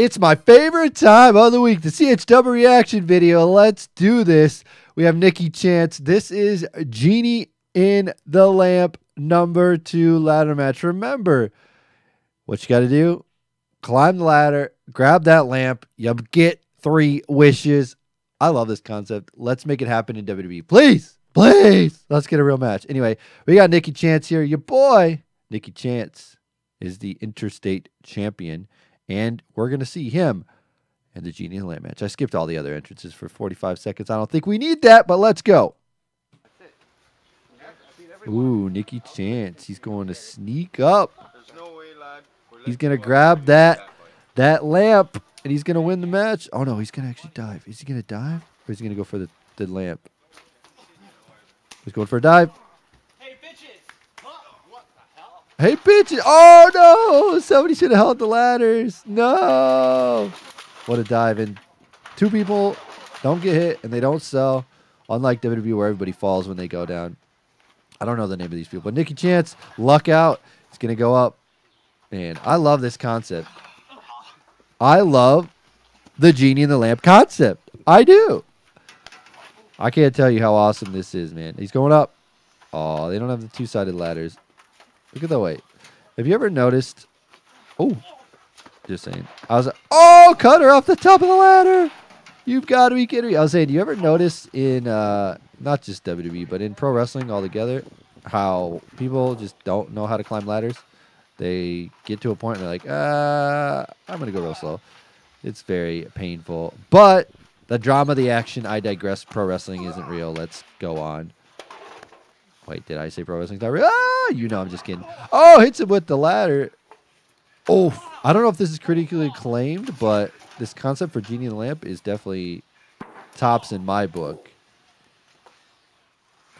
It's my favorite time of the week, the CHW reaction video. Let's do this. We have Nikky Chance. This is Genie in the Lamp number two ladder match. Remember what you got to do climb the ladder, grab that lamp, you get three wishes. I love this concept. Let's make it happen in WWE. Please, please. Let's get a real match. Anyway, we got Nikky Chance here. Your boy, Nikky Chance, is the interstate champion. And we're going to see him and the Genie and the Lamp match. I skipped all the other entrances for 45 seconds. I don't think we need that, but let's go. Ooh, Nikky Chance. He's going to sneak up. He's going to grab that that lamp and he's going to win the match. Oh, no, he's going to actually dive. Is he going to dive or is he going to go for the, the lamp? He's going for a dive. Hey, bitches! What the hell? Hey, bitches. Oh, no. Somebody should have held the ladders. No. What a dive. And two people don't get hit and they don't sell, unlike WWE where everybody falls when they go down. I don't know the name of these people. But Nikky Chance, luck out. It's going to go up. Man, I love this concept. I love the Genie in the Lamp concept. I do. I can't tell you how awesome this is, man. He's going up. Oh, they don't have the two-sided ladders. Look at the weight. Have you ever noticed? Oh, just saying. I was oh, cut her off the top of the ladder. You've got to be kidding me. I was saying, do you ever notice in uh, not just WWE, but in pro wrestling altogether, how people just don't know how to climb ladders? They get to a point and they're like, uh, I'm going to go real slow. It's very painful. But the drama, the action, I digress. Pro wrestling isn't real. Let's go on. Wait, did I say pro wrestling's not real? Ah, you know, I'm just kidding. Oh, hits him with the ladder. Oh, I don't know if this is critically acclaimed, but this concept for Genie in the Lamp is definitely tops in my book.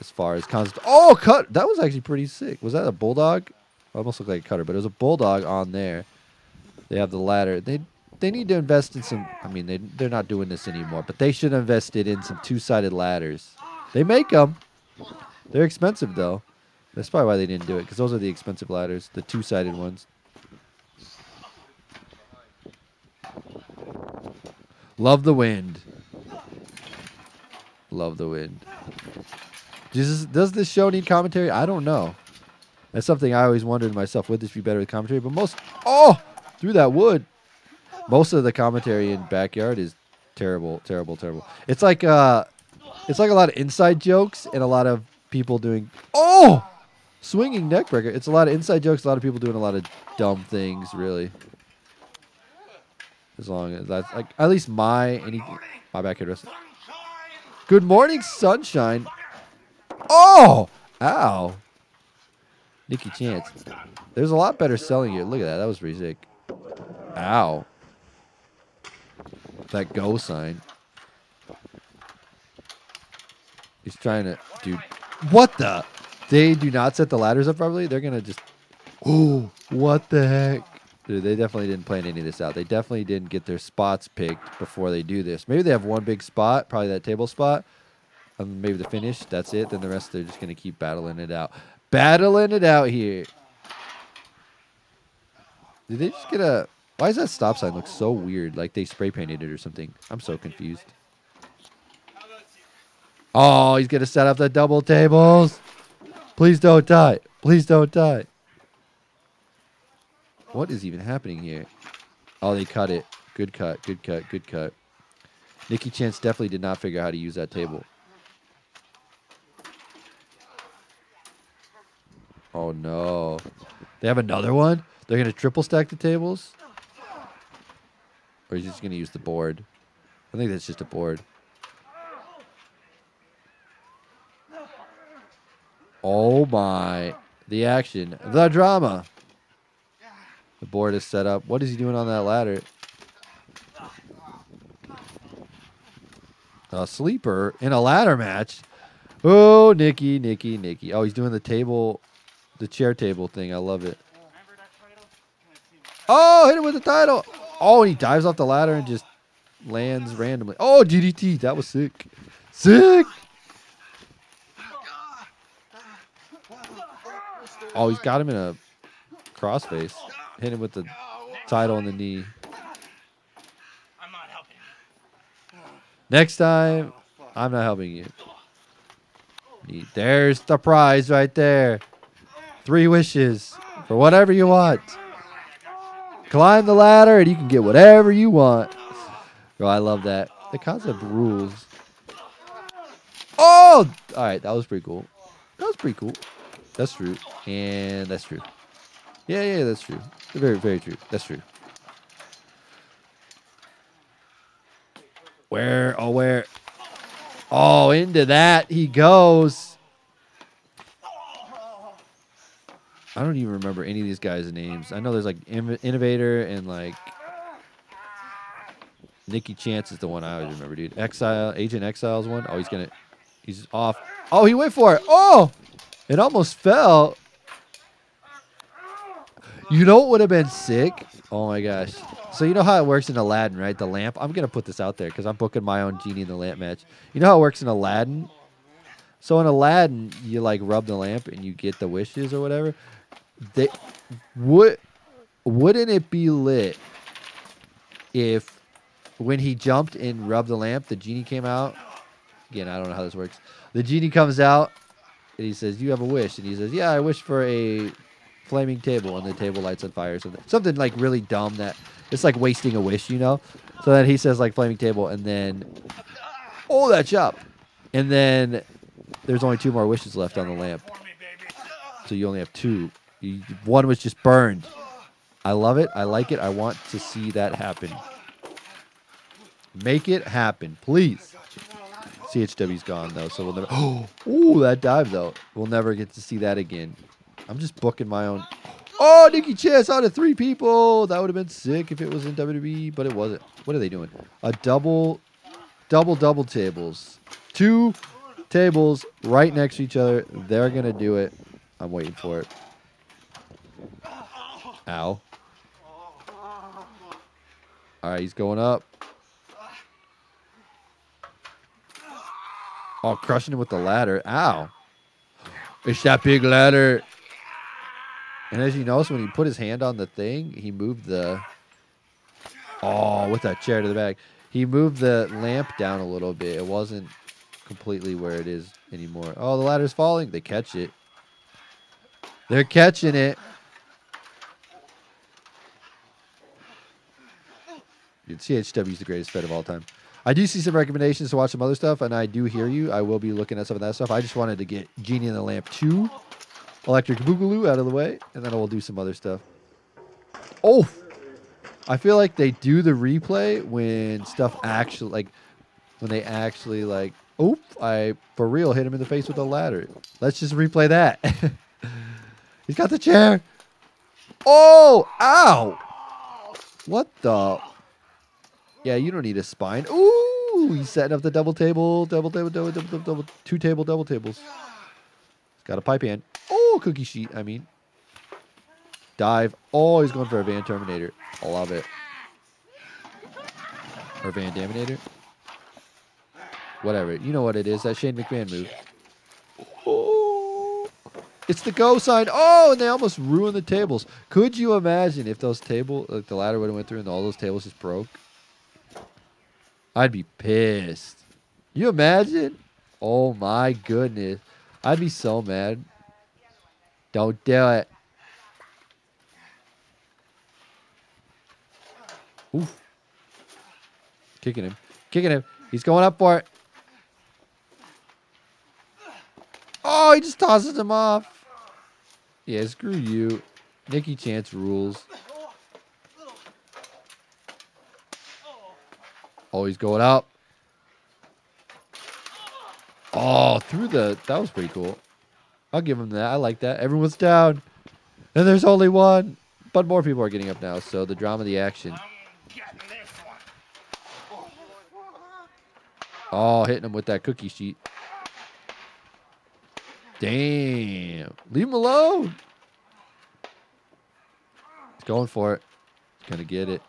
As far as concept. Oh, cut. That was actually pretty sick. Was that a bulldog? Almost looked like a cutter, but it was a bulldog on there. They have the ladder. They they need to invest in some. I mean, they they're not doing this anymore, but they should have invested in some two sided ladders. They make them. They're expensive though. That's probably why they didn't do it because those are the expensive ladders, the two sided ones. Love the wind. Love the wind. Does, does this show need commentary? I don't know. That's something I always wondered myself. Would this be better with commentary? But most, oh, through that wood. Most of the commentary in backyard is terrible, terrible, terrible. It's like uh, it's like a lot of inside jokes and a lot of people doing oh, swinging neckbreaker. It's a lot of inside jokes. A lot of people doing a lot of dumb things. Really. As long as that's like at least my any my backyard wrestling. Good morning, sunshine. Oh, ow. Nikky Chance. There's a lot better selling here. Look at that. That was pretty sick. Ow. That go sign. He's trying to, dude. What the? They do not set the ladders up properly. They're gonna just. Oh, what the heck? Dude, they definitely didn't plan any of this out. They definitely didn't get their spots picked before they do this. Maybe they have one big spot, probably that table spot. Um, maybe the finish. That's it. Then the rest they're just gonna keep battling it out. Battling it out here. Did they just get a... Why does that stop sign look so weird? Like they spray painted it or something. I'm so confused. Oh, he's going to set up the double tables. Please don't die. Please don't die. What is even happening here? Oh, they cut it. Good cut. Good cut. Good cut. Nikky Chance definitely did not figure out how to use that table. Oh no. They have another one? They're going to triple stack the tables? Or is he just going to use the board? I think that's just a board. Oh my. The action. The drama. The board is set up. What is he doing on that ladder? A sleeper in a ladder match. Oh, Nikky, Nikky, Nikky. Oh, he's doing the table the chair table thing. I love it. Oh, hit him with the title. Oh, he dives off the ladder and just lands randomly. Oh, DDT. That was sick. Sick. Oh, he's got him in a crossface. Hit him with the title in the knee. Next time, I'm not helping you. There's the prize right there. Three wishes for whatever you want. Climb the ladder and you can get whatever you want. Bro, I love that. The concept rules. Oh! All right, that was pretty cool. That was pretty cool. That's true. And that's true. Yeah, yeah, that's true. Very, very true. That's true. Where? Oh, where? Oh, into that he goes. I don't even remember any of these guys' names. I know there's like Innovator and like Nikky Chance is the one I always remember, dude. Exile, Agent Exile's one. Oh, he's gonna, he's off. Oh, he went for it. Oh, it almost fell. You know what would have been sick? Oh my gosh. So you know how it works in Aladdin, right? The lamp. I'm gonna put this out there because I'm booking my own genie in the lamp match. You know how it works in Aladdin? So in Aladdin, you like rub the lamp and you get the wishes or whatever. They would wouldn't it be lit if when he jumped and rubbed the lamp, the genie came out? Again, I don't know how this works. The genie comes out and he says, "You have a wish," and he says, "Yeah, I wish for a flaming table," and the table lights on fire. Something, something like really dumb that it's like wasting a wish, you know. So then he says like flaming table, and then oh that up, and then there's only two more wishes left on the lamp, so you only have two. You, one was just burned. I love it. I like it. I want to see that happen. Make it happen, please. CHW's gone though, so we'll never. Oh, that dive though. We'll never get to see that again. I'm just booking my own. Oh, Nikky Chance out of three people. That would have been sick if it was in WWE, but it wasn't. What are they doing? A double, double, double tables. Two tables right next to each other. They're gonna do it. I'm waiting for it. Ow. All right, he's going up. Oh, crushing him with the ladder. Ow. It's that big ladder. And as you notice, when he put his hand on the thing, he moved the. Oh, with that chair to the back. He moved the lamp down a little bit. It wasn't completely where it is anymore. Oh, the ladder's falling. They catch it. They're catching it. Dude, CHW is the greatest Fed of all time. I do see some recommendations to watch some other stuff, and I do hear you. I will be looking at some of that stuff. I just wanted to get Genie in the Lamp 2, Electric Boogaloo out of the way, and then I will do some other stuff. Oh! I feel like they do the replay when stuff actually, like, when they actually, like, oop, I, for real, hit him in the face with a ladder. Let's just replay that. He's got the chair. Oh! Ow! What the? Yeah, you don't need a spine. Ooh, he's setting up the double table, double table, double, double, double, double two table, double tables. He's got a pipe hand. Oh, cookie sheet. I mean, dive. Oh, he's going for a Van Terminator. I love it. Or Van Daminator. Whatever. You know what it is. That Shane McMahon move. It's the go sign. Oh, and they almost ruined the tables. Could you imagine if those table, like the ladder would have went through and all those tables just broke? I'd be pissed. You imagine? Oh my goodness. I'd be so mad. Don't do it. Oof. Kicking him. Kicking him. He's going up for it. Oh, he just tosses him off. Yeah, screw you. Nikky Chance rules. Oh, he's going up. Oh, through the. That was pretty cool. I'll give him that. I like that. Everyone's down. And there's only one. But more people are getting up now, so the drama, the action. Oh, hitting him with that cookie sheet. Damn. Leave him alone. He's going for it. He's going to get it.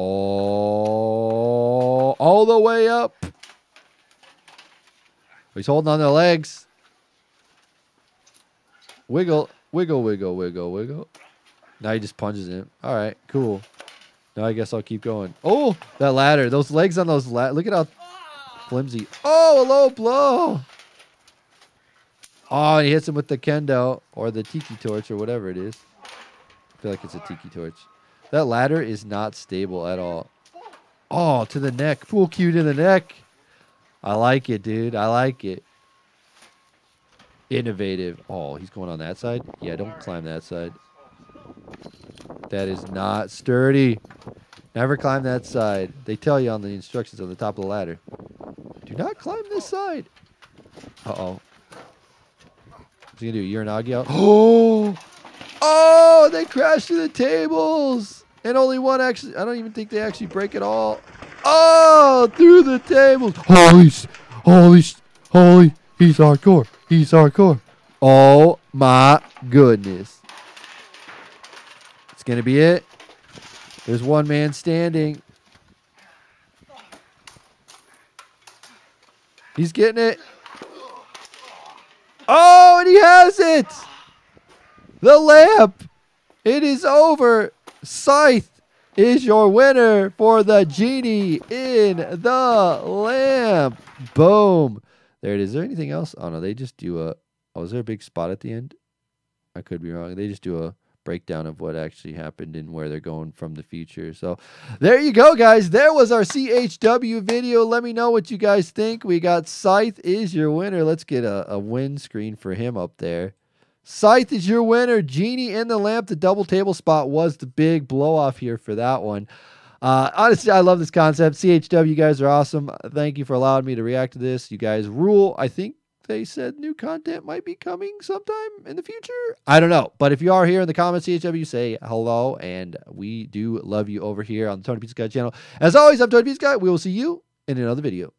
Oh, all the way up. He's holding on the legs. Wiggle, wiggle, wiggle, wiggle, wiggle. Now he just punches him. All right, cool. Now I guess I'll keep going. Oh, that ladder. Those legs on those la- Look at how flimsy. Oh, a low blow. Oh, he hits him with the kendo or the tiki torch or whatever it is. I feel like it's a tiki torch. That ladder is not stable at all. Oh, to the neck. Pool cue to the neck. I like it, dude. I like it. Innovative. Oh, he's going on that side? Yeah, don't climb that side. That is not sturdy. Never climb that side. They tell you on the instructions on the top of the ladder. Do not climb this side. Uh-oh. What's he gonna do? Uranage out? Oh! Oh! They crash to the tables! And only one actually... I don't even think they actually break it all. Oh! Through the tables! Holy... Holy... Holy... He's hardcore. He's hardcore. Oh my goodness. It's gonna be it. There's one man standing. He's getting it. Oh, and he has it. The lamp. It is over. Scythe is your winner for the genie in the lamp. Boom. There it is. Is there anything else? Oh no, they just do a. Oh, is there a big spot at the end? I could be wrong. They just do a breakdown of what actually happened and where they're going from the future. So there you go, guys. There was our CHW video. Let me know what you guys think. We got Scythe is your winner. Let's get a, a win screen for him up there. Scythe is your winner. Genie in the lamp. The double table spot was the big blow off here for that one. Uh, honestly, I love this concept. CHW, you guys are awesome. Thank you for allowing me to react to this. You guys rule. I think they said new content might be coming sometime in the future. I don't know. But if you are here in the comments, CHW, say hello. And we do love you over here on the Tony Pizza Guy channel. As always, I'm Tony Pizza Guy. We will see you in another video.